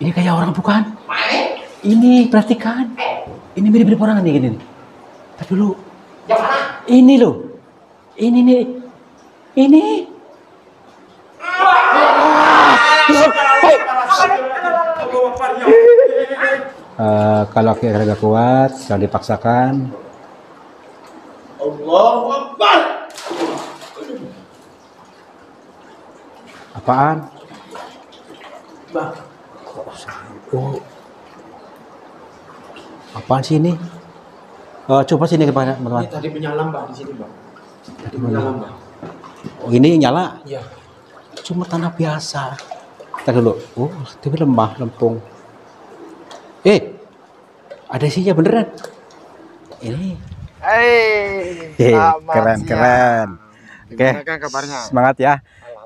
Ini kayak orang bukan? Ini perhatikan. Ini mirip-mirip orang nih gini. Tapi mana? ini loh. Ini nih. Ini. Eh, kalau akhirnya agak kuat, jangan dipaksakan. Allahu Akbar. Apaan? Bang, Oh. Apaan sih ini? Eh, coba sini ke mana, teman-teman. ini tadi menyala Mbak di sini, Bang. Tadi Menyala? Mbak. Oh, ini nyala. Iya. Cuma tanah biasa. Kita dulu. Oh, tapi lemah, lempung. Eh, ada isinya beneran. Ini. Hei, Hei, selamat keren, siang. keren. Oke. Kabarnya? Semangat ya.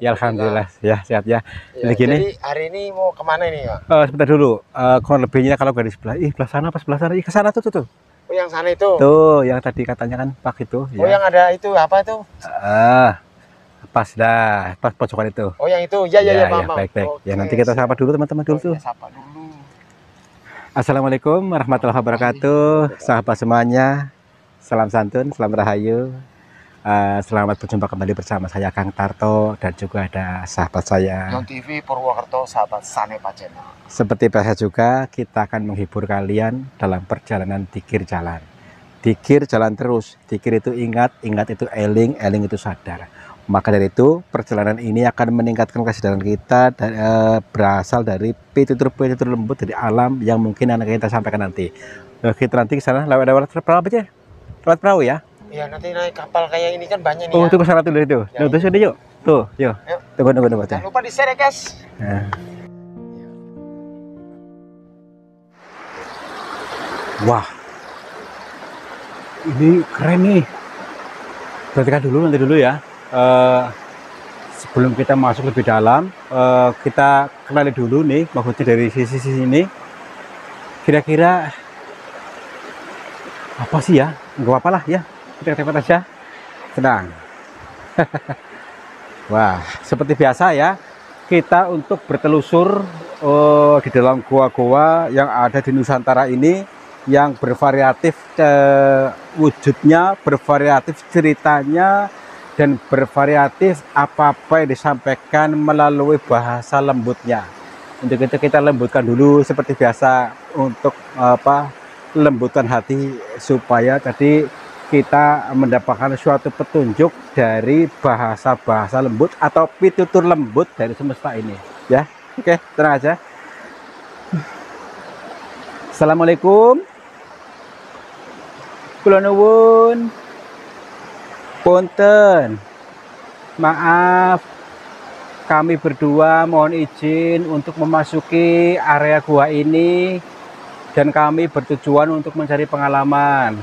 Ya alhamdulillah, ya sehat ya. Jadi Ya, gini, Jadi hari ini mau ke mana nih, Pak? eh, sebentar dulu. Eh, kurang lebihnya kalau dari sebelah, ih sebelah sana apa sebelah sana? Ih ke sana tuh tuh tuh. Oh, yang sana itu. Tuh, yang tadi katanya kan Pak itu. Oh, yang ada itu apa itu? Ah, pas dah, pas pojokan itu. Oh, yang itu. Ya, ya, ya, paham, paham. baik baik. Ya Oke, nanti kita sapa dulu teman-teman dulu tuh. ya, sapa dulu. Assalamualaikum warahmatullahi wabarakatuh, sahabat semuanya. Salam santun, salam rahayu. Eh, selamat berjumpa kembali bersama saya Kang Tarto dan juga ada sahabat saya. Yon TV Purwokerto, sahabat Sane Pacena. Seperti biasa juga kita akan menghibur kalian dalam perjalanan dikir jalan. Dikir jalan terus, dikir itu ingat, ingat itu eling, eling itu sadar. Maka dari itu perjalanan ini akan meningkatkan kesadaran kita dan, eh, berasal dari pitutur-pitutur lembut dari alam yang mungkin anak kita sampaikan nanti. Kita nanti ke sana lewat lewat perahu aja? Lewat perahu ya? Iya, nanti naik kapal kayak ini kan banyak nih Oh, ya. itu ke sana dulu itu. Ya, Tuh, sini yuk. Tuh, yuk. Yuk. Tunggu, tunggu, tunggu. Jangan lupa di share ya, guys. Nah. Wah, ini keren nih. Perhatikan dulu nanti dulu ya. Eh, sebelum kita masuk lebih dalam, eh, kita kenali dulu nih, maksudnya dari sisi-sisi ini. Kira-kira apa sih ya? Enggak apa-apa lah ya. Kita tempat aja. Tenang. Wah, seperti biasa ya, kita untuk bertelusur eh, di dalam gua-gua yang ada di Nusantara ini yang bervariatif eh, wujudnya, bervariatif ceritanya, dan bervariatif apa-apa yang disampaikan melalui bahasa lembutnya. Untuk itu kita lembutkan dulu seperti biasa untuk apa lembutkan hati supaya tadi kita mendapatkan suatu petunjuk dari bahasa-bahasa lembut atau pitutur lembut dari semesta ini. Ya oke tenang aja. Assalamualaikum. Kula nuwun. Punten. Maaf. Kami berdua mohon izin untuk memasuki area gua ini dan kami bertujuan untuk mencari pengalaman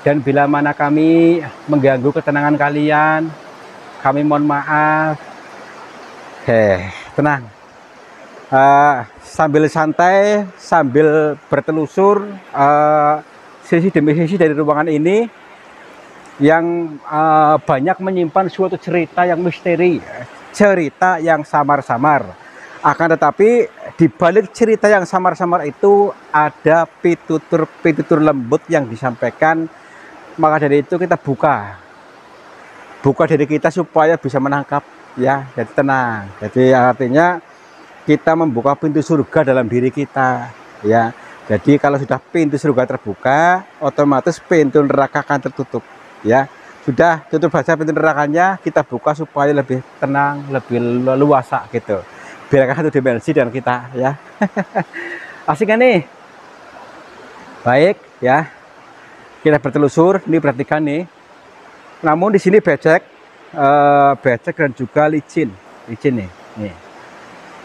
dan bila mana kami mengganggu ketenangan kalian kami mohon maaf. Heh tenang. Eh, sambil santai sambil bertelusur eh, sisi demi sisi dari ruangan ini yang eh, banyak menyimpan suatu cerita yang misteri cerita yang samar-samar. Akan tetapi di balik cerita yang samar-samar itu ada pitutur-pitutur lembut yang disampaikan maka dari itu kita buka. Buka diri kita supaya bisa menangkap ya jadi tenang. Jadi artinya kita membuka pintu surga dalam diri kita ya. Jadi kalau sudah pintu surga terbuka otomatis pintu neraka akan tertutup ya. Sudah tutup saja pintu nerakanya kita buka supaya lebih tenang lebih leluasa gitu. Biar satu dimensi dan kita ya. Asik kan nih? Baik ya kita bertelusur ini perhatikan nih. Namun di sini becek eh, becek dan juga licin. Licin nih nih.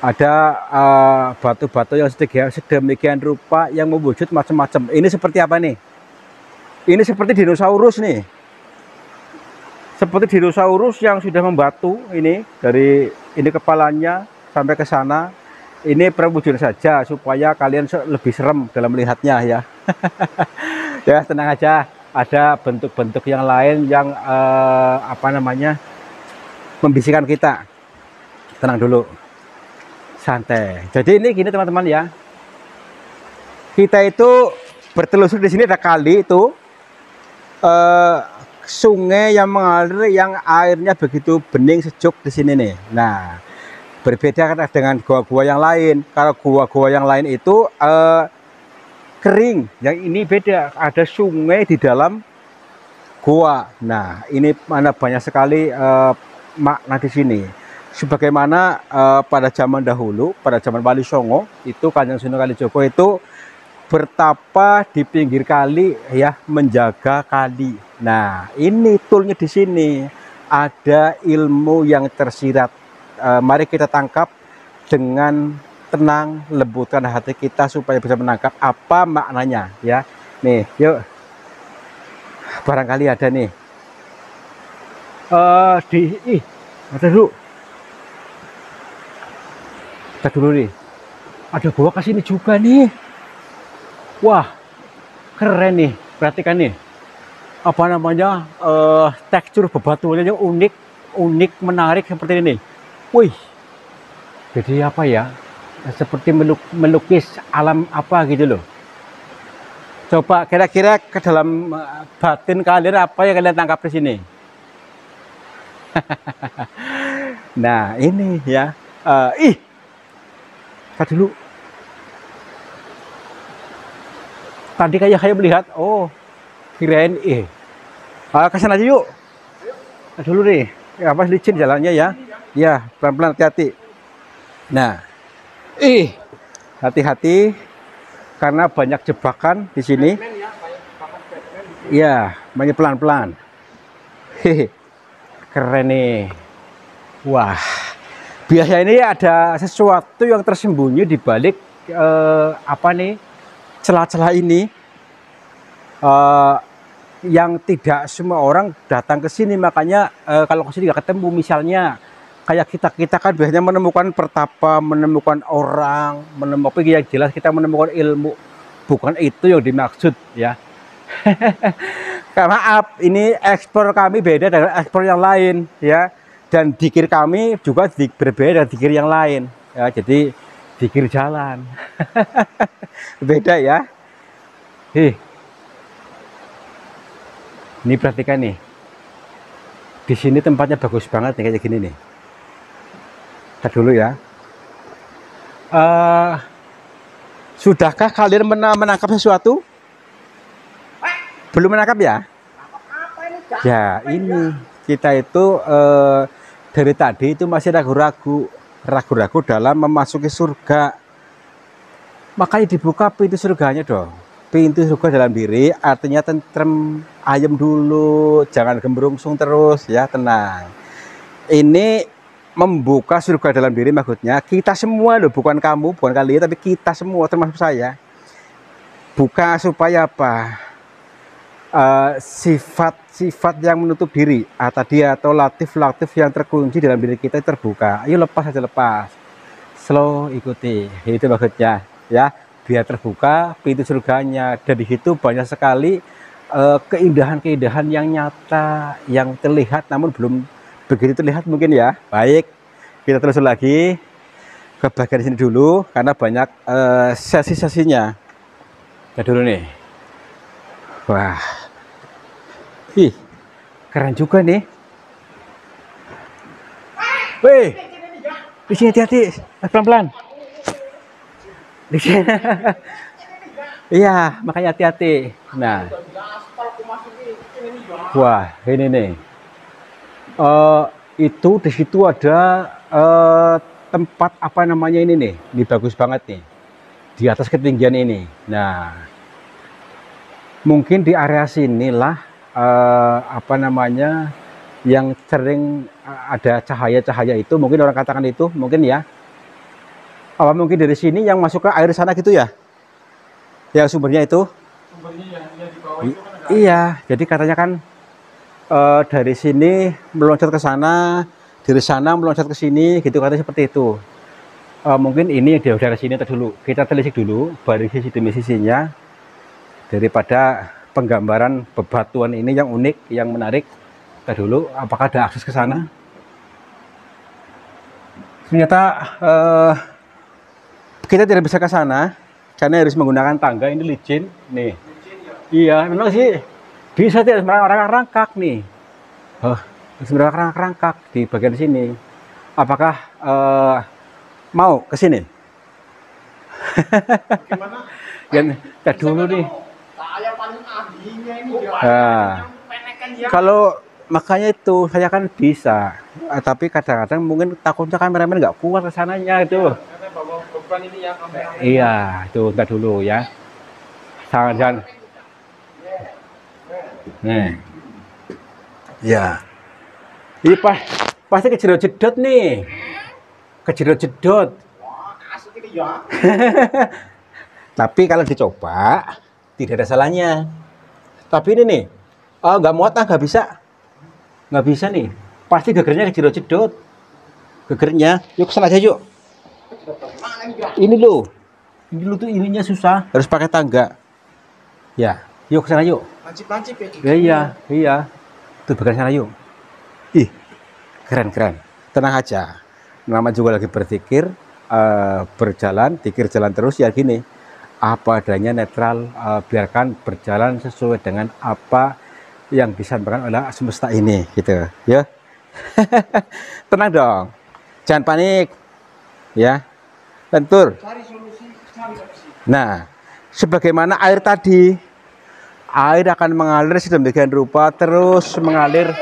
Ada eh, batu-batu yang sedemikian, sedemikian rupa yang mewujud macam-macam. Ini seperti apa nih? Ini seperti dinosaurus nih. Seperti dinosaurus yang sudah membatu ini dari ini kepalanya sampai ke sana ini perwujudan saja supaya kalian lebih serem dalam melihatnya ya ya tenang aja ada bentuk-bentuk yang lain yang eh, apa namanya membisikkan kita tenang dulu santai. Jadi ini gini teman-teman ya. Kita itu bertelusur di sini ada kali itu eh, sungai yang mengalir yang airnya begitu bening sejuk di sini nih. Nah, berbeda dengan gua-gua yang lain. Kalau gua-gua yang lain itu eh, kering, yang ini beda. Ada sungai di dalam gua. Nah, ini mana banyak sekali eh, makna di sini. Sebagaimana eh, pada zaman dahulu, pada zaman Wali Songo, itu Kanjeng Sunan Kalijogo itu bertapa di pinggir kali ya menjaga kali. Nah, ini toolnya di sini ada ilmu yang tersirat. Eh, mari kita tangkap dengan tenang, lembutkan hati kita supaya bisa menangkap apa maknanya ya. Nih, yuk. Barangkali ada nih. Eh di ih, ada dulu. Kita dulu nih. Ada gua ke sini juga nih. Wah, keren nih. Perhatikan nih. Apa namanya? eh tekstur bebatuannya yang unik, unik, menarik seperti ini. Wih. Jadi apa ya? Seperti meluk- melukis alam apa gitu loh. Coba kira-kira ke dalam eh, batin kalian apa yang kalian tangkap di sini? nah ini ya, Eh, ih, Tadi dulu. Tadi kayak saya melihat, oh, kirain eh. Ah, ke sana aja yuk. Dulu nih, ya, apa licin jalannya ya? Ya, pelan-pelan hati-hati. Nah, ih, hati-hati karena banyak jebakan di sini. Iya, banyak pelan-pelan. Hehe, keren nih. Wah, biasanya ini ada sesuatu yang tersembunyi di balik eh, apa nih celah-celah ini eh, yang tidak semua orang datang ke sini makanya eh, kalau ke sini nggak ketemu misalnya kayak kita kita kan biasanya menemukan pertapa menemukan orang menemukan yang jelas kita menemukan ilmu. Bukan itu yang dimaksud ya. Maaf ini ekspor kami beda dengan ekspor yang lain ya. Dan dikir kami juga berbeda dengan dikir yang lain ya. Jadi dikir jalan. Beda ya. Hih. ini perhatikan nih. Di sini tempatnya bagus banget nih kayak gini nih kita dulu ya. Eh, sudahkah kalian mena- menangkap sesuatu? Belum menangkap ya? Ya ini kita itu eh, dari tadi itu masih ragu-ragu ragu-ragu dalam memasuki surga. Makanya dibuka pintu surganya dong. Pintu surga dalam diri artinya tentrem ayem dulu jangan gembrungsung terus ya tenang. Ini membuka surga dalam diri maksudnya kita semua loh bukan kamu bukan kalian tapi kita semua termasuk saya. Buka supaya apa? Eh, sifat-sifat yang menutup diri. Ah, tadi atau latif-latif yang terkunci dalam diri kita terbuka. Ayo lepas aja lepas. Slow ikuti. Itu maksudnya ya. Biar terbuka pintu surganya. Dan di situ banyak sekali eh, keindahan-keindahan yang nyata yang terlihat namun belum begitu terlihat mungkin ya baik kita terus lagi ke bagian sini dulu karena banyak eh, sesi-sesinya ya dulu nih wah ih keren juga nih Wih, di sini hati-hati, pelan-pelan. Di sini. Iya, makanya hati-hati. Nah, wah ini nih. Eh, itu di situ ada eh, tempat apa namanya ini nih, ini bagus banget nih. Di atas ketinggian ini. Nah, mungkin di area sinilah eh, apa namanya yang sering ada cahaya-cahaya itu. Mungkin orang katakan itu mungkin ya. Apa mungkin dari sini yang masuk ke air sana gitu ya? Yang sumbernya itu? I- iya jadi katanya kan eh, dari sini meloncat ke sana dari sana meloncat ke sini gitu katanya seperti itu. Eh, mungkin ini yang dari sini tadi dulu. Kita telisik dulu baru sisi demi sisinya daripada penggambaran bebatuan ini yang unik yang menarik. Kita dulu apakah ada akses ke sana? Ternyata eh, kita tidak bisa ke sana karena harus menggunakan tangga. Ini licin. Nih. Iya memang sih bisa tidak merangkak rangkak nih? Oh harus merangkak rangkak di bagian sini. Apakah eh, mau ke sini? Gimana? kan kita dulu nih. Nah. Dia. kalau makanya itu saya kan bisa. Eh, tapi kadang-kadang mungkin takutnya kameramen nggak kuat ke sananya itu. Karena bawa beban ini ya iya itu ntar dulu ya. Jangan jangan nih. Ya. Ini pas pasti kejedot-jedot nih. Kejedot-jedot Wah, asik ini ya. tapi kalau dicoba tidak ada salahnya. Tapi ini nih oh nggak muat ah nggak bisa. Nggak bisa nih. Pasti gegernya kejedot-jedot gegernya yuk ke sana aja yuk. Ini loh. Ini loh tuh ininya susah. Harus pakai tangga. Ya yuk ke sana yuk Lancip-lancip ya. ya iya iya. Tuh bagian sana yuk ih keren keren tenang aja. Nama juga lagi berpikir eh, berjalan pikir jalan terus ya gini. Apa adanya netral eh, biarkan berjalan sesuai dengan apa yang disampaikan oleh semesta ini gitu. Ya. Tenang dong. Jangan panik. Ya. Lentur. Cari solusi, cari solusi. Nah, sebagaimana air tadi, air akan mengalir sedemikian rupa terus mengalir.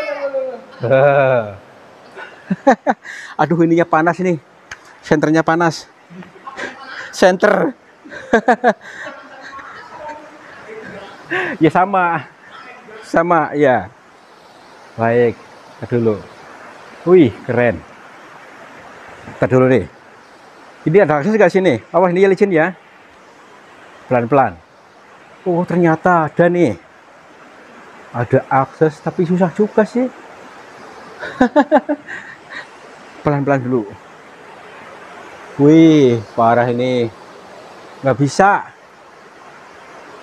Aduh, ininya panas ini. Senternya panas. Senter. ya sama. Sama, ya. Baik, kita dulu. Wih, keren. Kita dulu nih. Ini ada akses nggak sini? Awas ini ya licin ya. Pelan-pelan. Oh ternyata ada nih. Ada akses tapi susah juga sih. Pelan-pelan dulu. Wih, parah ini. Nggak bisa.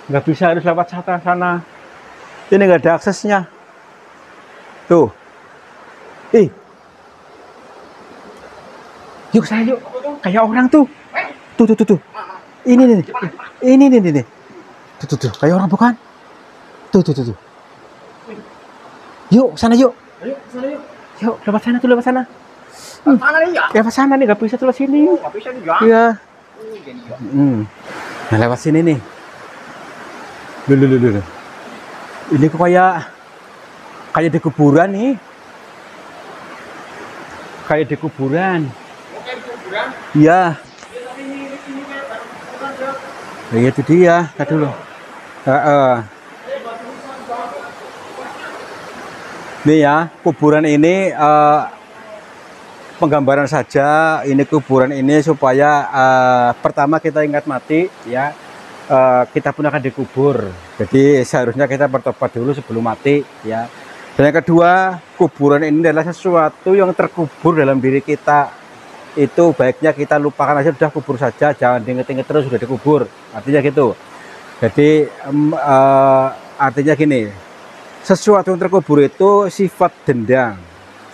Nggak bisa harus lewat sana sana. Ini nggak ada aksesnya. Tuh. Ih. Yuk saya yuk. Kayak orang tuh. Tuh tuh tuh tuh. Ini nih. Ini nih nih. Tuh tuh tuh. Kayak orang bukan? Tuh tuh tuh tuh. Yuk sana yuk. Ayo, sana yuk. Yuk lewat sana tuh lewat sana. Nih ya? Lewat sana nih nggak bisa tuh lewat sini. Nggak bisa nih ya. Iya. Oh, gini ya. Hmm. Nah lewat sini nih. Loh, loh, loh, loh. Ini kok kayak kayak di kuburan nih. Kayak di kuburan. Kuburan. Iya. Ya, tapi ini ini kayak baru kuburan ya. Ya itu dia. Tadi dulu. Heeh. Nih ya, kuburan ini eh, penggambaran saja. Ini kuburan ini supaya eh, pertama kita ingat mati, ya. Eh, kita pun akan dikubur. Jadi seharusnya kita bertobat dulu sebelum mati, ya. Dan yang kedua, kuburan ini adalah sesuatu yang terkubur dalam diri kita. Itu baiknya kita lupakan aja, sudah kubur saja, jangan diinget-inget terus sudah dikubur. Artinya gitu. Jadi eh, artinya gini, sesuatu yang terkubur itu sifat dendam,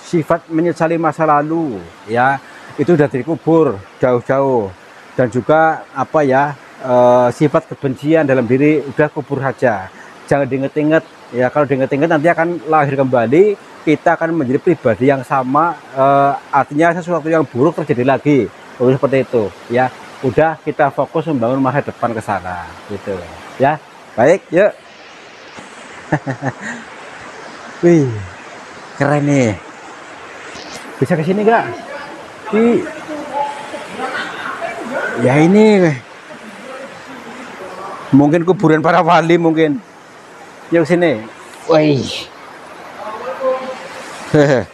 sifat menyesali masa lalu, ya. Itu sudah dikubur jauh-jauh. Dan juga apa ya eh, sifat kebencian dalam diri udah kubur saja, jangan diinget-inget ya. Kalau diinget-inget nanti akan lahir kembali kita akan menjadi pribadi yang sama eh, artinya sesuatu yang buruk terjadi lagi. Seperti itu ya udah kita fokus membangun masa depan ke sana gitu ya baik yuk Wih, keren nih. Bisa ke sini gak? Ya ini, mungkin kuburan para wali mungkin. Yuk sini. Wih,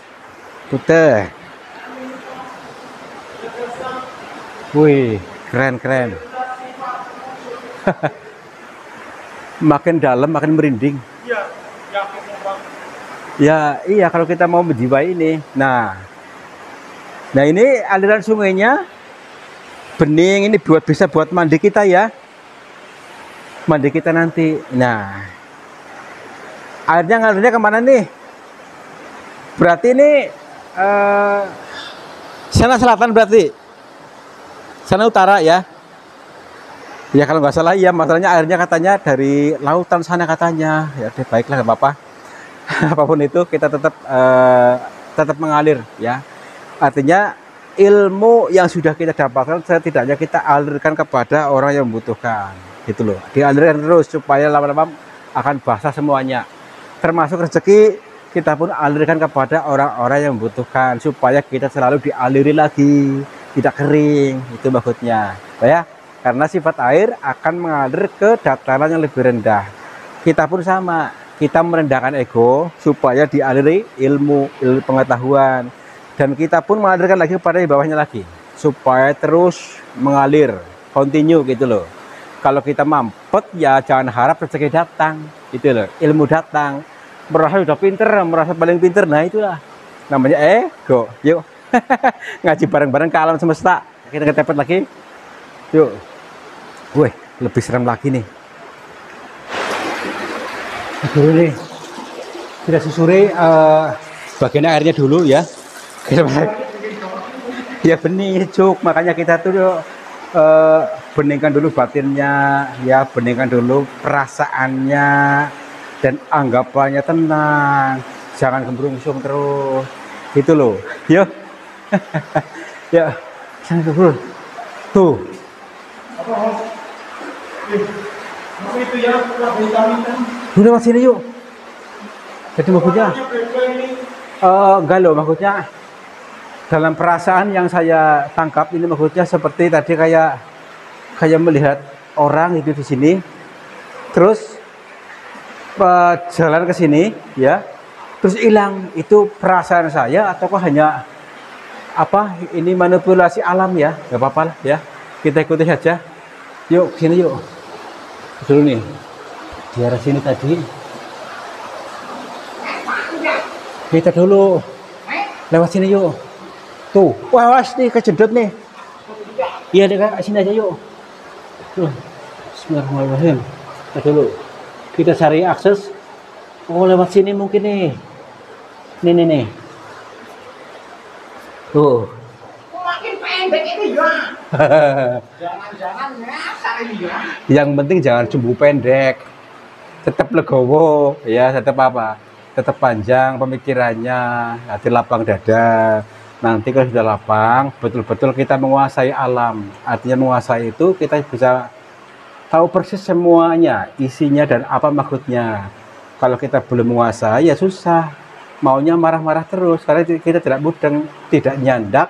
putih. Wih, keren keren. makin dalam makin merinding. Iya, yakin ya. Ya iya kalau kita mau menjiwai ini. Nah, nah ini aliran sungainya bening ini buat bisa buat mandi kita ya. Mandi kita nanti. Nah, airnya ngalirnya ke mana nih? Berarti ini eh, sana selatan berarti. Sana utara ya. Ya kalau nggak salah ya masalahnya airnya katanya dari lautan sana katanya. Ya deh baiklah nggak apa-apa. Apa pun itu kita tetap eh, tetap mengalir ya. Artinya ilmu yang sudah kita dapatkan setidaknya kita alirkan kepada orang yang membutuhkan. Gitu loh. Dialirkan terus supaya lama-lama akan basah semuanya. Termasuk rezeki kita pun alirkan kepada orang-orang yang membutuhkan supaya kita selalu dialiri lagi, tidak kering. Itu maksudnya. Ya karena sifat air akan mengalir ke dataran yang lebih rendah. Kita pun sama, kita merendahkan ego supaya dialiri ilmu, ilmu pengetahuan. Dan kita pun mengalirkan lagi kepada di bawahnya lagi, supaya terus mengalir, continue gitu loh. Kalau kita mampet ya jangan harap rezeki datang, gitu loh. Ilmu datang, merasa udah pinter, merasa paling pinter, nah itulah namanya ego. Yuk, ngaji bareng-bareng ke alam semesta. Kita ketepet lagi. Yuk. Wih, lebih serem lagi nih. Dulu nih, kita susuri uh, bagian airnya dulu ya. ya benih, cuk. Makanya kita tuh uh, beningkan dulu batinnya, ya beningkan dulu perasaannya dan anggapannya tenang. Jangan gembrungsung terus. Gitu loh. Yuk. Ya, jangan gembrung. Tuh. Apa, apa itu ya? vitamin kan? Lu lewat sini yuk. Jadi maksudnya, uh, enggak loh maksudnya dalam perasaan yang saya tangkap ini maksudnya seperti tadi kayak kayak melihat orang itu di sini, terus uh, jalan ke sini, ya, terus hilang itu perasaan saya atau kok hanya apa ini manipulasi alam ya, nggak apa-apa lah ya, kita ikuti saja. Yuk sini yuk. Dulu nih. Di arah sini tadi. Kita dulu. Lewat sini yuk. Tuh. Wah was nih kejedot nih. Iya deh sini aja yuk. Tuh. Bismillahirrahmanirrahim. Kita dulu. Kita cari akses. Oh lewat sini mungkin nih. Nih nih nih tuh. Makin pendek ini ya. Jangan-jangan nyasar ini ya. Yang penting jangan jumbo pendek. Tetap legowo. Ya tetap apa? Tetap panjang pemikirannya. Nanti lapang dada. Nanti kalau sudah lapang betul-betul kita menguasai alam. Artinya menguasai itu kita bisa tahu persis semuanya isinya dan apa maksudnya. Kalau kita belum menguasai ya susah maunya marah-marah terus karena kita tidak mudeng tidak nyandak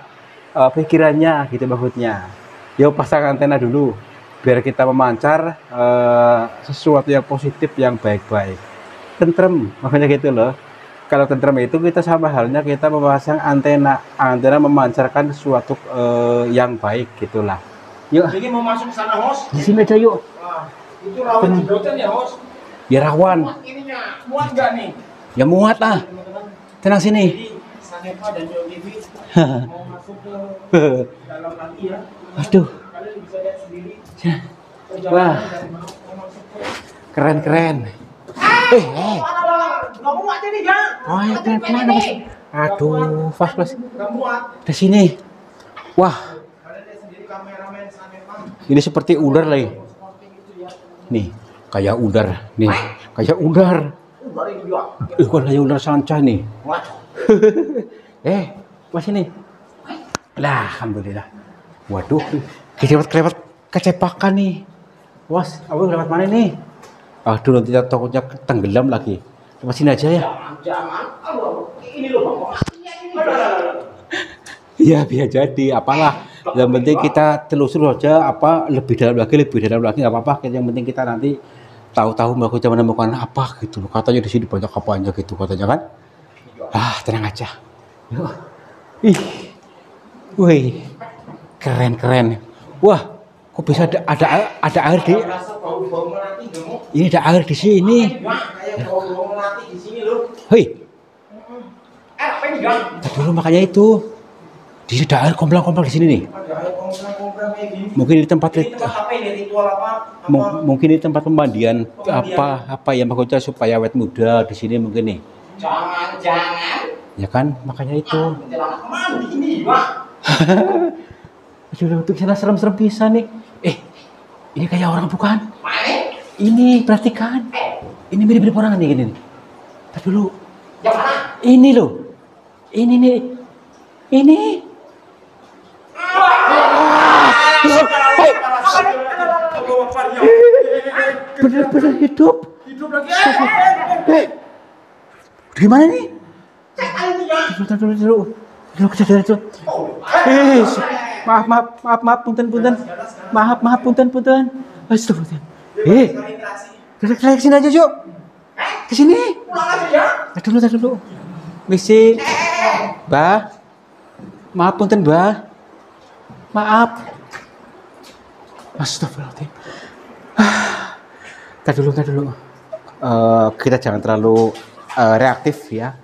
uh, pikirannya gitu maksudnya. Yuk pasang antena dulu biar kita memancar uh, sesuatu yang positif yang baik-baik. Tentrem makanya gitu loh. Kalau tentrem itu kita sama halnya kita memasang antena antena memancarkan sesuatu uh, yang baik gitulah yuk. Jadi mau masuk ke sana host? Di sini aja yuk. Nah, itu rawan ya host? Ya rawan. Muat ininya. Muat gak nih ya muat lah. Tenang sini. Aduh Ya. Wah. dari mau mau masuk ke keren keren. Eh eh. Oh ya pelan pelan apa sih? aduh fast muat. di sini. Wah. Ini seperti ular lagi. Seperti itu ya. nih kayak udar nih kayak udar Eh bukan kayak udar sanca nih. Eh mas ini. Lah alhamdulillah. Waduh kelewat kelewat kecepakan nih. Was abang lewat mana nih? Aduh nanti takutnya tenggelam lagi. Lewat sini aja ya. Jangan, jangan. Ini loh biar jadi. Apalah. Yang penting kita telusur aja apa lebih dalam lagi lebih dalam lagi nggak apa-apa. Yang penting kita nanti tahu-tahu melakukan menemukan apa gitu loh. Katanya di sini banyak apanya gitu katanya kan. Ah tenang aja. Ih. Wih. Keren keren. Wah kok bisa ada ada ada air di ini ada air di sini. Hei. Apa tadi dulu makanya itu. Di sini ada air komplang-komplang di sini nih. Mungkin di tempat apa ini ritual apa? Apa? Mung- mungkin di tempat pemandian Pemandian. apa apa yang maksudnya supaya awet muda di sini mungkin nih Jangan-jangan ya kan makanya itu kuntilanak mandi ini, Pak. aduh untuk sana serem-serem bisa nih eh Ini kayak orang bukan? Ini perhatikan. Ini mirip-mirip orang nih gini. nih. Tapi dulu, Yang mana? ini loh. Ini nih. Ini. Bener-bener hidup. Hidup lagi. Eh, gimana nih? Ini ya. Dulu, dulu, dulu. Dulu, kesadaran dulu. Eh, maaf, maaf, maaf, maaf, punten, punten. Maaf, maaf, punten, punten. Astagfirullah. Eh, kita ke sini aja, yuk. Ke sini. Pulang aja ya. Tar dulu, tar dulu. Misi. Mbah. Maaf, punten, Mbah. Maaf. Astagfirullahaladzim. Ah. Tar dulu, dulu. Eh, kita jangan terlalu eh, reaktif ya.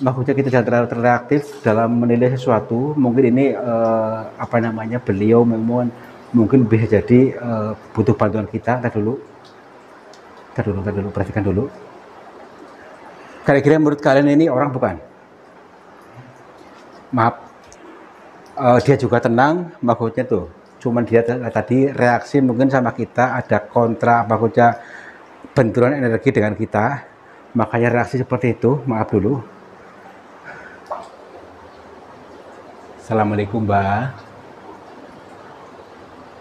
Maksudnya kita jangan terlalu reaktif dalam menilai sesuatu. Mungkin ini eh, apa namanya beliau memang mungkin bisa jadi eh, butuh bantuan kita. Tar dulu. Tar dulu, dulu. Perhatikan dulu. Kira-kira menurut kalian ini orang bukan? Maaf, Eh, dia juga tenang, maksudnya tuh. Cuman dia t- tadi reaksi mungkin sama kita ada kontra, maksudnya benturan energi dengan kita. Makanya reaksi seperti itu. Maaf dulu. Assalamualaikum Mbak.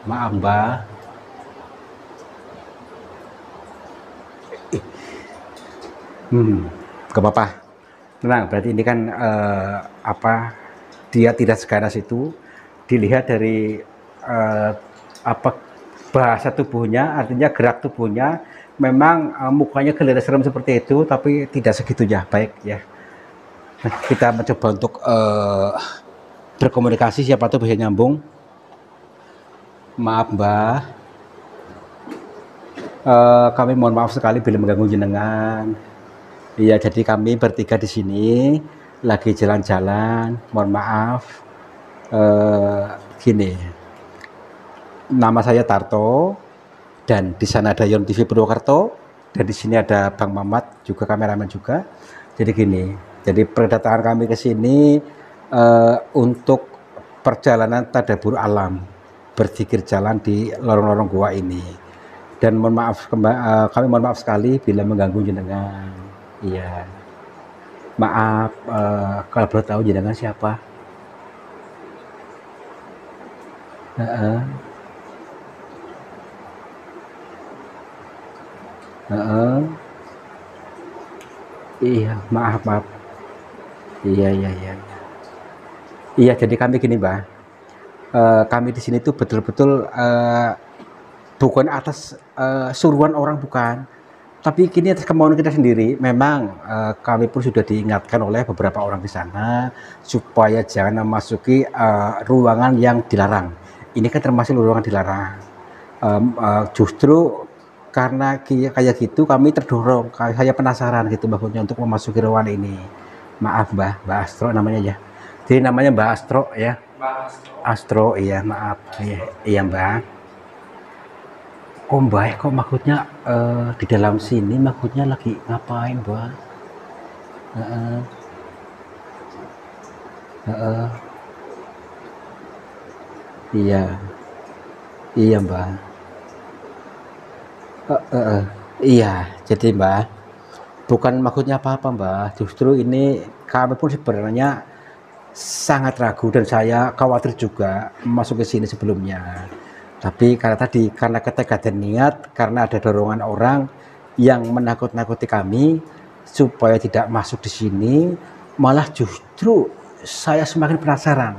Maaf Mbak. Hmm, gak apa-apa. Tenang, berarti ini kan eh, apa? Dia tidak seganas itu. Dilihat dari eh, apa bahasa tubuhnya, artinya gerak tubuhnya, memang eh, mukanya kelihatan serem seperti itu, tapi tidak segitunya. Baik ya. Nah, kita mencoba untuk eh, berkomunikasi. Siapa tuh bisa nyambung? Maaf Mbak. Eh, kami mohon maaf sekali bila mengganggu jenengan. Iya, jadi kami bertiga di sini lagi jalan-jalan. Mohon maaf. Eh, gini, nama saya Tarto dan di sana ada Yon TV Purwokerto dan di sini ada Bang Mamat juga kameramen juga. Jadi gini, jadi kedatangan kami ke sini eh, untuk perjalanan tadabur alam, berzikir jalan di lorong-lorong gua ini. Dan mohon maaf eh, kami mohon maaf sekali bila mengganggu jenengan. Iya. Maaf eh, kalau boleh tahu jenengan siapa? Heeh. Heeh. Iya, maaf, maaf. Iya, iya, iya. iya. Iya, jadi kami gini, Mbak. Eh, kami di sini tuh betul-betul eh, bukan atas eh, suruhan orang bukan, tapi kini atas kemauan kita sendiri. Memang eh, kami pun sudah diingatkan oleh beberapa orang di sana supaya jangan memasuki eh, ruangan yang dilarang. Ini kan termasuk ruangan dilarang. Em, eh, justru karena kayak gitu kami terdorong, kayak saya penasaran gitu maksudnya untuk memasuki ruangan ini. Maaf Mbah, Mbak Astro namanya ya. Jadi namanya Mbak Astro ya. Astro, iya maaf. Iya, iya Mbak. Kok Mbak, kok maksudnya eh, di dalam sini maksudnya lagi ngapain Mbak? Heeh. Heeh. Iya. Iya Mbak. Iya, jadi Mbak, bukan maksudnya apa-apa Mbak. Justru ini kami pun sebenarnya sangat ragu dan saya khawatir juga masuk ke sini sebelumnya. Tapi karena tadi karena ketegasan niat, karena ada dorongan orang yang menakut-nakuti kami supaya tidak masuk di sini, malah justru saya semakin penasaran,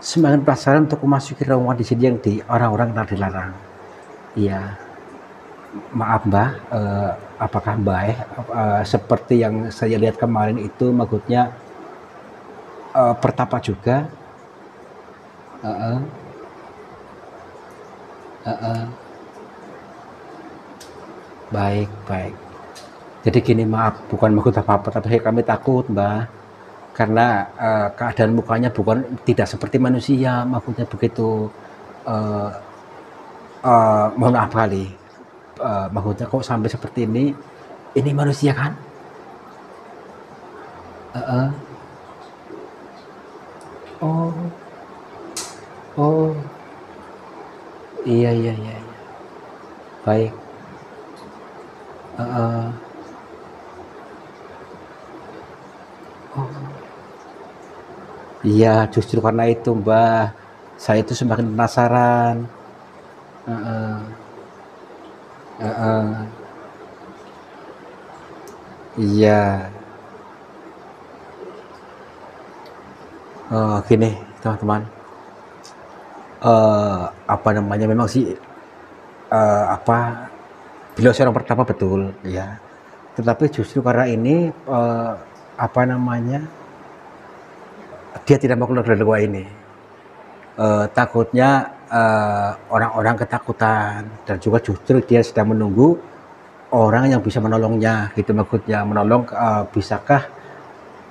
semakin penasaran untuk memasuki ruangan di sini yang di orang-orang yang dilarang. Iya maaf mbak, eh, apakah mbak eh, eh, seperti yang saya lihat kemarin itu maksudnya eh, pertapa juga? Heeh. Heeh. Baik, baik. Jadi gini maaf, bukan maksud apa-apa, tapi kami takut mbak, karena eh, keadaan mukanya bukan tidak seperti manusia, maksudnya begitu. Eh, eh, mohon maaf kali, eh, maksudnya kok sampai seperti ini? Ini manusia kan? Heeh. oh. Oh. Iya iya iya iya. baik. Heeh. oh. Iya justru karena itu mbah. Saya itu semakin penasaran Heeh. iya. Eh, gini teman-teman. Eh apa namanya? Memang sih eh, apa beliau seorang pertama betul ya tetapi justru karena ini eh, apa namanya dia tidak mau keluar dari gua ini. Eh, takutnya eh, orang-orang ketakutan dan juga justru dia sedang menunggu orang yang bisa menolongnya gitu maksudnya. Menolong eh, bisakah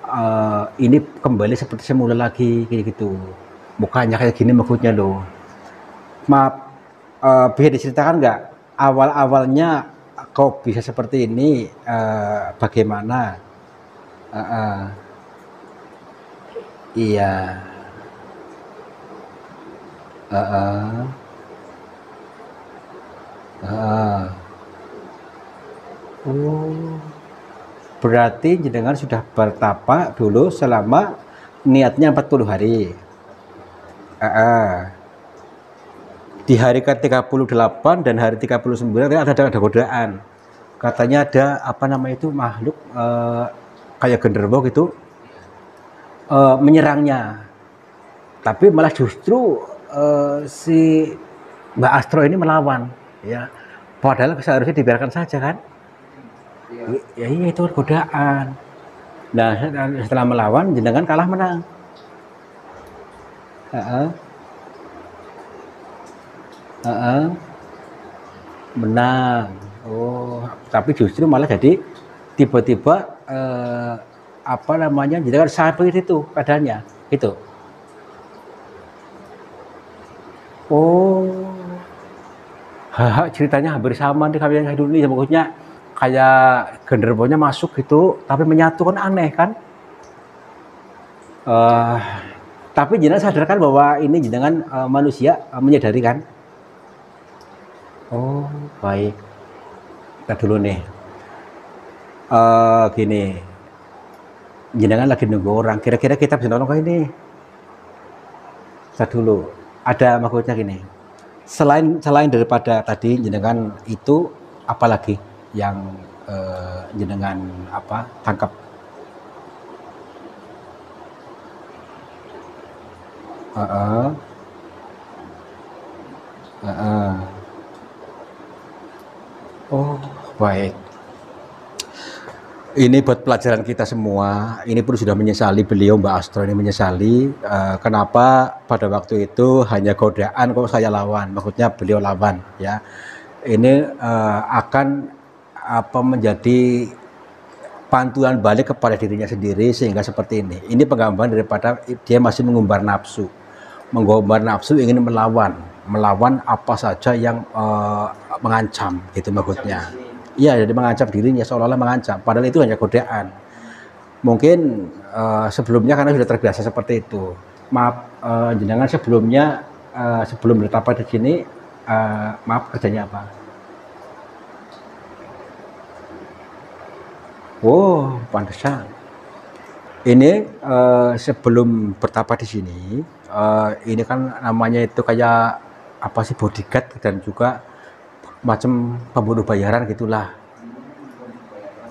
eh, ini kembali seperti semula lagi kayak gitu. Bukannya kayak gini maksudnya loh. Maaf eh, bisa diceritakan nggak awal-awalnya kok bisa seperti ini? Eh, bagaimana? Eh, eh. iya Eh. Eh, eh. Oh, berarti jenengan sudah bertapa dulu selama niatnya 40 hari. Eh, eh. Di hari ke-38 dan hari 39 ada ada, ada godaan. Katanya ada apa nama itu makhluk eh, kayak genderuwo gitu eh, menyerangnya. Tapi malah justru eh, si Mbak Astro ini melawan, ya. Padahal seharusnya dibiarkan saja kan? Ya iya itu kan godaan. Nah setelah melawan jenengan kalah menang. Heeh. Heeh. Menang. Oh, tapi justru malah jadi tiba-tiba eh, apa namanya jenengan sampai itu keadaannya, itu. Oh, Haha, ceritanya hampir sama nih kayak yang dulu nih maksudnya kayak genderwonya masuk gitu tapi menyatu kan aneh kan? Eh, tapi jenengan sadarkan bahwa ini jenengan eh, manusia eh, menyadari kan? Oh baik. Kita dulu nih. Eh gini. Jenengan lagi nunggu orang. Kira-kira kita bisa nolong ini? Saya dulu ada maksudnya gini selain selain daripada tadi jenengan itu apalagi yang eh, jenengan apa tangkap Heeh. Heeh. oh baik ini buat pelajaran kita semua. Ini pun sudah menyesali beliau Mbak Astro ini menyesali eh, kenapa pada waktu itu hanya godaan kok saya lawan. Maksudnya beliau lawan ya. Ini eh, akan apa menjadi pantulan balik kepada dirinya sendiri sehingga seperti ini. Ini penggambaran daripada dia masih mengumbar nafsu. Mengumbar nafsu ingin melawan, melawan apa saja yang eh, mengancam gitu maksudnya. Iya, jadi mengancam dirinya seolah-olah mengancam. Padahal itu hanya godaan. Mungkin eh, sebelumnya karena sudah terbiasa seperti itu. Maaf, eh, jenengan sebelumnya eh, sebelum bertapa di sini, eh, maaf kerjanya apa? Oh, pantesan. Ini eh, sebelum bertapa di sini, eh, ini kan namanya itu kayak apa sih bodyguard dan juga macam pembunuh bayaran gitulah.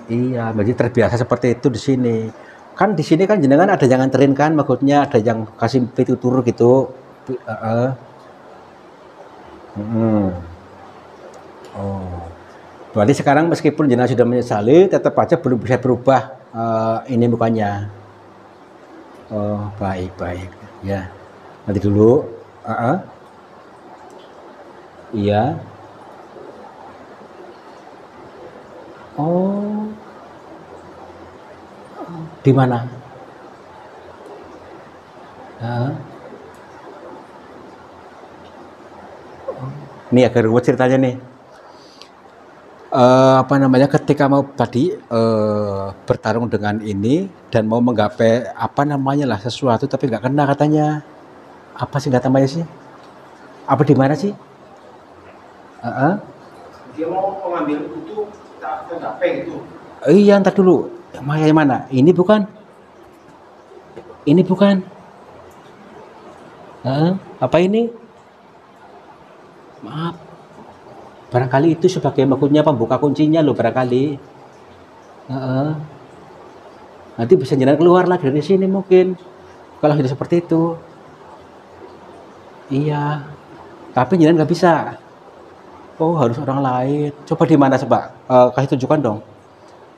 Iya, jadi terbiasa seperti itu di sini. Kan di sini kan jenengan ada yang nganterin kan, maksudnya ada yang kasih pitutur gitu. Heeh. Mm. Oh. Berarti sekarang meskipun jenengan sudah menyesali, tetap aja belum bisa berubah eh, ini mukanya. Oh, baik, baik. Ya. Nanti dulu. Heeh. Iya. Oh. Di mana? Hah? Ini agak ruwet ceritanya nih. Eh, apa namanya ketika mau tadi eh, bertarung dengan ini dan mau menggapai apa namanya lah sesuatu tapi nggak kena katanya apa sih nggak namanya sih apa di mana sih Heeh. dia mau mengambil itu. Iya, ntar dulu. Yang mana-? Ini bukan? Ini bukan? Apa ini? Maaf. Barangkali itu sebagai maksudnya pembuka kuncinya loh barangkali. Heeh. Nanti bisa jalan keluar lagi dari sini mungkin. Kalau sudah seperti itu. Iya. Tapi jalan nggak bisa. Oh harus orang lain. Coba di mana coba? Eh, kasih tunjukkan dong.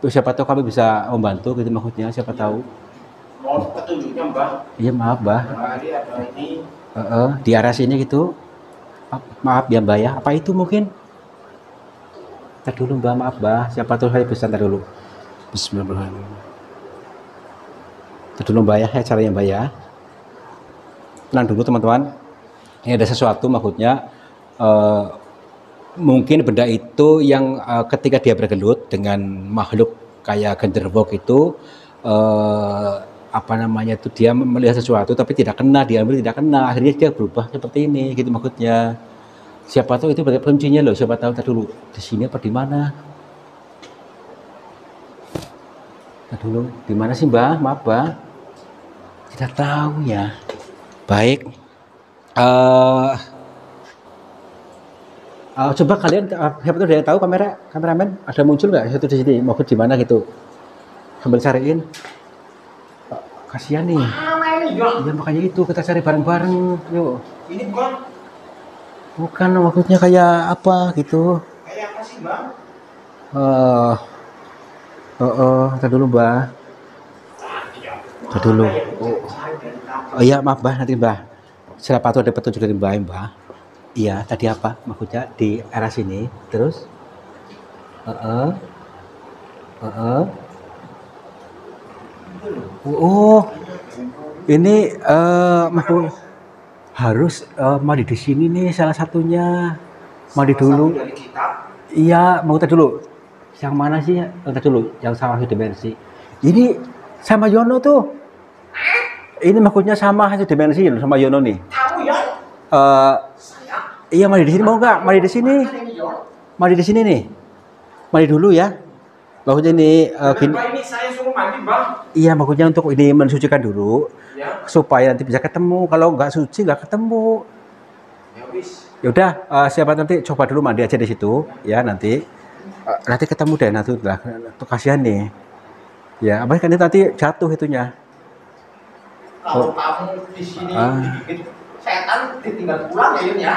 Siapa tahu kami bisa membantu gitu maksudnya siapa tahu. Mau petunjuknya mbak. iya maaf bah Mbak Ari ada ini. Heeh, di arah sini gitu. Ma- maaf ya mbak ya. Apa itu mungkin? Ntar dulu mbak maaf mbak siapa tahu saya bisa ntar dulu. Bismillahirrahmanirrahim. Ntar dulu mbak ya. Saya caranya mbak ya. Tenang dulu teman-teman. Ini ada sesuatu maksudnya. Eh, mungkin benda itu yang eh, ketika dia bergelut dengan makhluk kayak genderuwo itu eh, apa namanya itu dia melihat sesuatu tapi tidak kena diambil tidak kena akhirnya dia berubah seperti ini gitu maksudnya. Siapa tahu itu kuncinya loh siapa tahu dulu di sini apa di mana? Ntar dulu di mana sih mbak maaf mbak tidak tahu ya. Baik. Eh Uh, coba kalian uh, siapa tuh ada yang tahu kamera kameramen ada muncul nggak satu di sini mau di mana gitu? Sambil cariin. Uh, kasihan nih. Ya? ya makanya itu kita cari bareng-bareng yuk. Ini bukan? Bukan maksudnya kayak apa gitu. Kayak apa sih mbak? eh oh, oh, ntar dulu mbak. Ntar dulu. Oh, oh iya maaf mbak. Nanti mbak. Siapa tuh ada petunjuk dari mbak mbak iya tadi apa maksudnya di arah sini terus Heeh. Heeh. oh ini eh maksud harus eh, mandi di sini nih salah satunya mandi dulu. Iya, mau tadi dulu. Yang mana sih? Tadi dulu, yang sama satu dimensi. Ini sama Yono tuh. Ini maksudnya sama satu dimensi sama Yono nih. Kamu ya? Saya. Iya mandi di sini mau nggak? Mandi di sini. Mandi di sini nih. Mandi dulu ya. Maksudnya ini eh, gini. Mbak ini saya suruh mandi bang. Iya, maksudnya untuk ini mensucikan dulu Ya. supaya nanti bisa ketemu. Kalau nggak suci nggak ketemu. Ya wis. Ya udah, eh, siapa nanti coba dulu mandi aja di situ ya nanti. Eh, nanti ketemu deh nanti lah. Tuh kasihan nih. Ya, apa kan nanti jatuh itunya. Kalau kamu di sini Ah. digigit setan ditinggal pulang ya Yun ya.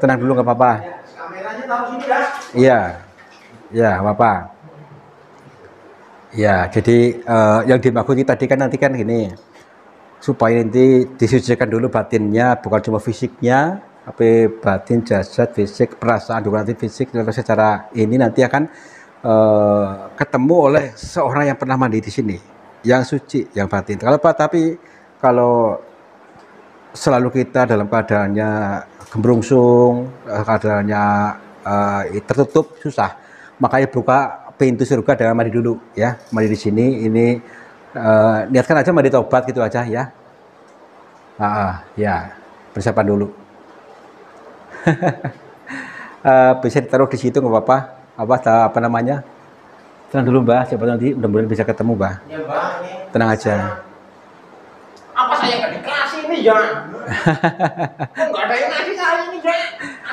Tenang dulu nggak apa-apa. Ya, kameranya taruh sini ya. Iya, ya nggak apa-apa. Ya, jadi eh, yang dimaksud tadi kan nanti kan gini, supaya nanti disucikan dulu batinnya, bukan cuma fisiknya, tapi batin, jasad, fisik, perasaan juga nanti fisik, lalu secara ini nanti akan eh, ketemu oleh seorang yang pernah mandi di sini, yang suci, yang batin. Kalau Pak, tapi kalau selalu kita dalam keadaannya gembrungsung, eh, keadaannya eh, tertutup, susah. Makanya buka pintu surga dengan mandi dulu ya. Mandi di sini ini eh, niatkan aja mandi tobat gitu aja ya. Ah, ah, ya, persiapan dulu. Eh, bisa ditaruh di situ nggak apa-apa. Apa apa namanya? Tenang dulu mbak, siapa nanti mudah-mudahan bisa ketemu mbak. Ya mbak. Tenang aja. Apa saya nggak dikasih ini ya? Kok nggak ada yang ngasih saya ini ya?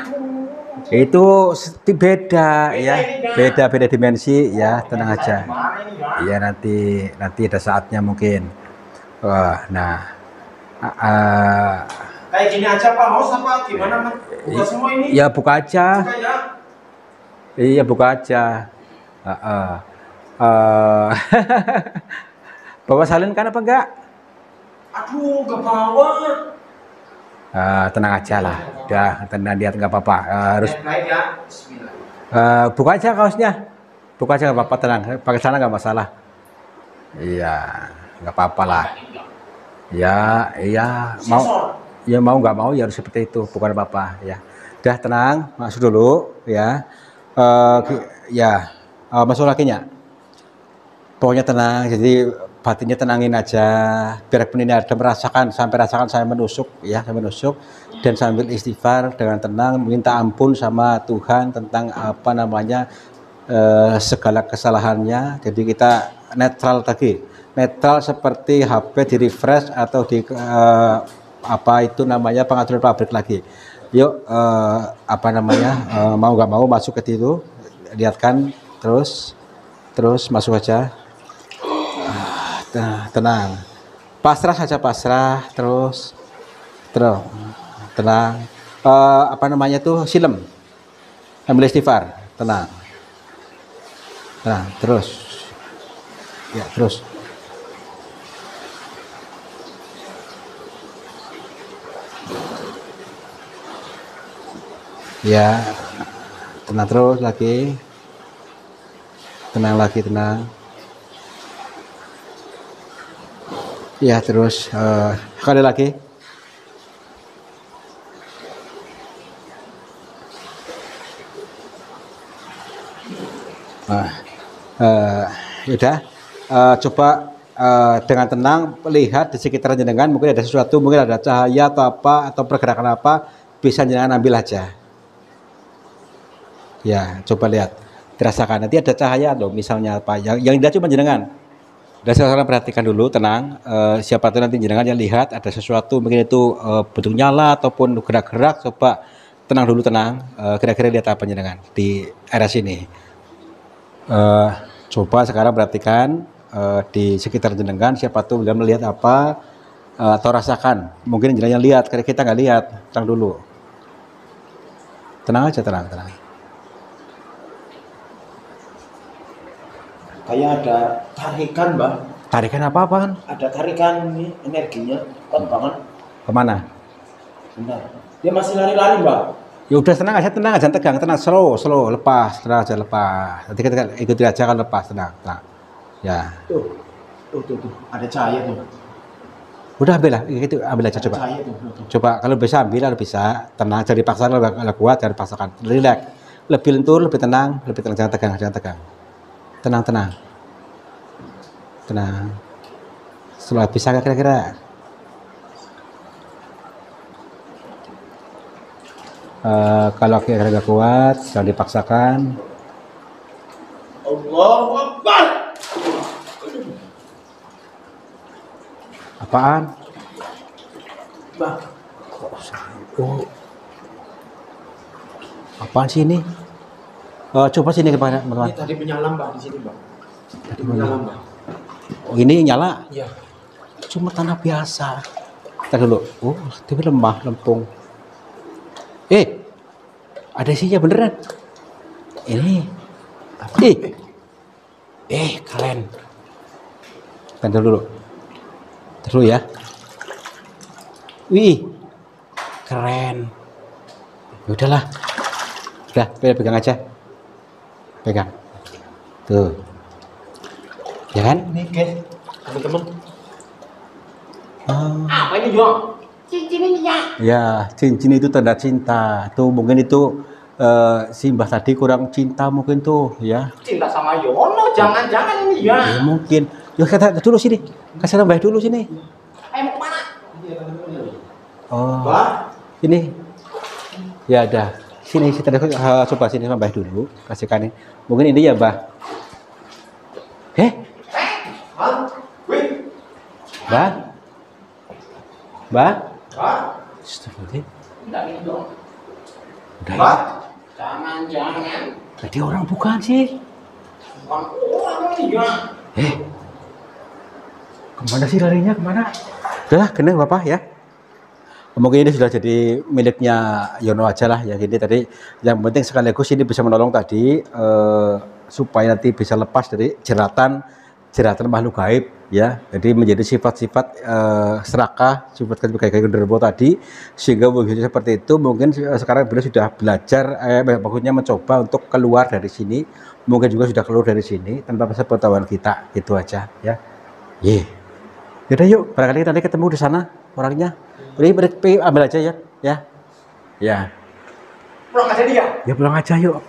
Aduh. Itu seti- beda ya, ini, beda beda dimensi ya, tenang aja. Ini ya? Iya nanti nanti ada saatnya mungkin. Wah, nah, ah, ah, Kayak gini aja Pak Haus apa gimana Mas? Buka semua ini? ya buka aja, Buka ya. iya buka aja. Ah, ah. Ah, Bawa salin kan apa enggak? Aduh, ke bawah. Ah, tenang aja lah, udah tenang lihat nggak apa-apa. Ah, harus Baik ya. Ah, buka aja kaosnya, buka aja nggak apa-apa tenang, pakai celana nggak masalah. Iya, nggak apa-apa lah. Ya, iya mau. Ya mau nggak mau ya harus seperti itu bukan apa-apa ya udah tenang masuk dulu ya Eh, ki- ya Eh, masuk lakinya pokoknya tenang jadi batinnya tenangin aja. Biarpun ini ada merasakan sampai rasakan saya menusuk ya saya menusuk. Dan sambil istighfar dengan tenang minta ampun sama Tuhan tentang apa namanya eh, segala kesalahannya. Jadi kita netral tadi. Netral seperti HP di refresh atau di eh, apa itu namanya pengaturan pabrik lagi. Yuk eh, apa namanya eh, mau nggak mau masuk ke situ. Lihatkan terus terus masuk aja Nah, tenang. Pasrah saja pasrah, terus terus tenang. Eh, apa namanya tuh silem. Ambil istighfar, tenang. Tenang, terus. Ya, terus. Ya, tenang terus lagi. Tenang lagi, tenang. Ya terus eh, sekali lagi. Nah, eh, yaudah. Eh, coba eh, dengan tenang lihat di sekitar jenengan mungkin ada sesuatu mungkin ada cahaya atau apa atau pergerakan apa bisa jenengan ambil aja. Ya coba lihat. Dirasakan. Nanti ada cahaya loh misalnya apa. Yang yang dilihat cuma jenengan dan sekarang perhatikan dulu, tenang. Eh, siapa tahu nanti jenengan yang lihat ada sesuatu, mungkin itu eh, bentuk nyala ataupun gerak-gerak. Coba tenang dulu, tenang. Eh, kira-kira lihat apa jenengan di area sini. Eh, coba sekarang perhatikan eh, di sekitar jenengan. Siapa tahu beliau melihat apa eh, atau rasakan. Mungkin jenengan lihat, karena kita nggak lihat. Tenang dulu. Tenang aja, tenang, tenang. Kayak ada tarikan, Mbak. Tarikan apa apaan? Ada tarikan ini energinya banget. Ke mana? Bentar. Dia masih lari-lari, Mbak. Ya udah tenang aja, tenang aja, tegang, tenang, slow, slow, lepas, tenang aja, lepas. Nanti kita ikuti aja kan lepas, tenang, tenang. Ya, Tuh. Tuh, tuh, tuh. Ada cahaya tuh. udah ambil lah, itu ambil aja coba. cahaya tuh. tuh, tuh. Coba kalau bisa ambil, kalau bisa, tenang, jadi paksa kalau kuat, jangan dipaksakan, relax, lebih lentur, lebih tenang, lebih tenang, jangan tegang, jangan tegang. Tenang, tenang, tenang. Setelah bisa kira-kira? Eh, kalau kira-kira nggak kuat, jangan dipaksakan. Allahu Akbar. Apaan? Oh. Apaan sih ini? Eh, coba sini ke mana, teman-teman. ini tadi menyala, Mbak, di sini, Mbak. Tadi Menyala? Mbak. Oh, ini nyala. Iya. Cuma tanah biasa. Kita dulu. Oh, tapi lemah, lempung. Eh, ada isinya beneran. Ini. Eh, eh, keren. Kita dulu. Terus ya. Wih, keren. Ya udahlah. Udah, pe- pegang aja. Pegang. Tuh. Ya kan? Ini, guys. Teman-teman. Ah. Apa ini, Jong? Cincin ini ya. Ya, cincin itu tanda cinta. Tuh mungkin itu eh, si Mbah tadi kurang cinta mungkin tuh ya. Cinta sama Yono, jangan-jangan ini ya. Ya mungkin. Yuk kita dulu sini. Kasih Mbah dulu sini. Ayo mau ke mana? Oh, Mbak, ini. Ya ada. Sini kita eh, coba sini Mbah dulu. Kasihkan ini. Mungkin ini ya Mbah. Eh, Mbah. Mbah. Udah ya. Jangan-jangan Tadi orang bukan sih. ya. Eh, ke mana sih larinya ke mana? Udahlah, geneng bapak ya. Mungkin ini sudah jadi miliknya Yono aja lah ya. Jadi tadi yang penting sekaligus ini bisa menolong tadi eh, supaya nanti bisa lepas dari jeratan jeratan makhluk gaib ya. Jadi menjadi sifat-sifat eh, serakah, sifat kayak genderuwo tadi sehingga begitu seperti itu mungkin eh, sekarang beliau sudah belajar eh maksudnya mencoba untuk keluar dari sini mungkin juga sudah keluar dari sini tanpa sepengetahuan kita itu aja ya. Ye. Yaudah yuk, barangkali nanti ketemu di sana orangnya. Udah, pi- ambil aja ya, ya. Ya, Pulang aja dia. ya pulang aja yuk.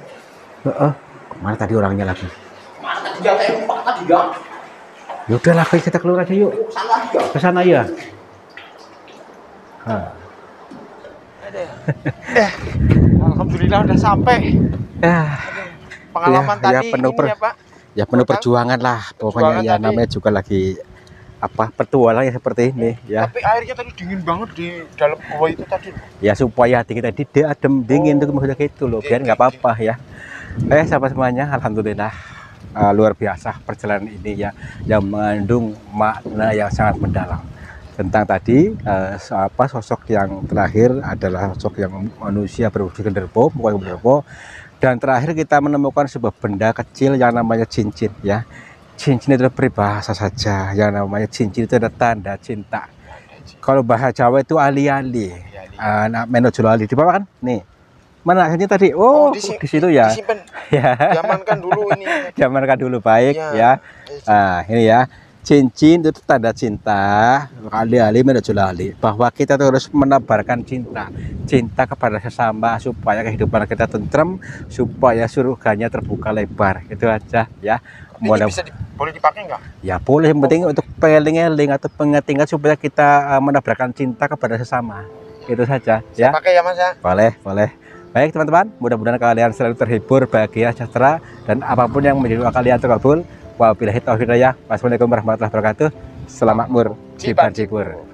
Heeh. Ke mana tadi orangnya lagi? Mana tadi dia, saya lupa tadi ya. Ya udahlah, kita keluar aja yuk. Salah ya. Ke sana ya. Ah. Alhamdulillah udah sampai. Ah, Pengalaman Ya, ya, tadi penuh ini per- ya Pak. ya penuh perjuangan lah. Pokoknya Perjuangan ya tadi. namanya juga lagi apa petualang ya seperti ini ya. Tapi airnya tadi dingin banget di dalam gua itu tadi. Ya supaya hati kita tidak adem dingin tuh maksudnya gitu loh. Biar nggak apa-apa ya. Eh sahabat semuanya, alhamdulillah eh, luar biasa perjalanan ini ya yang mengandung makna yang sangat mendalam tentang tadi so- apa sosok yang terakhir adalah sosok yang manusia berwujud genderuwo, bukan genderuwo. Dan terakhir kita menemukan sebuah benda kecil yang namanya cincin ya. Cincin itu peribahasa saja. Yang namanya cincin itu ada tanda cinta. Kalau bahasa Jawa itu ali-ali. Anak menojo ali di bawah kan? Nih. Mana akhirnya tadi? Oh, di si- di situ ya. Disimpan. Ya. Zaman kan dulu ini. Zaman kan dulu baik Ya. ya. Nah, ini ya. Cincin itu tanda cinta, ali-ali menojo ali. Bahwa kita terus menebarkan cinta, cinta kepada sesama supaya kehidupan kita tentrem, supaya surganya terbuka lebar. Itu aja ya. Ini Mudah bisa di- boleh dipakai nggak? Ya boleh, yang penting untuk pengeling-eling atau pengingat supaya kita uh, menebarkan cinta kepada sesama. Itu saja ya. Pakai ya Mas ya. Boleh, boleh. Baik teman-teman, mudah-mudahan kalian selalu terhibur, bahagia, sejahtera dan apa pun yang menjadi doa kalian terkabul. Wabillahi taufiq hidayah. Wassalamualaikum warahmatullahi wabarakatuh. Selamat mur, cipan cipur.